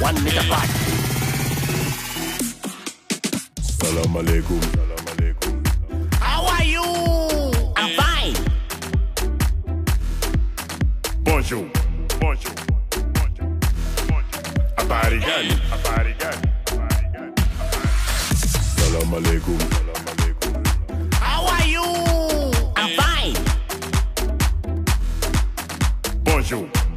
one meter apart. Salam alaikum. Salam alaikum. How are you? I'm fine. Bonjour. Bonjour. Aparigani. Aparigani. Salam alaikum. Salam alaikum. How are you? I'm fine. Bonjour.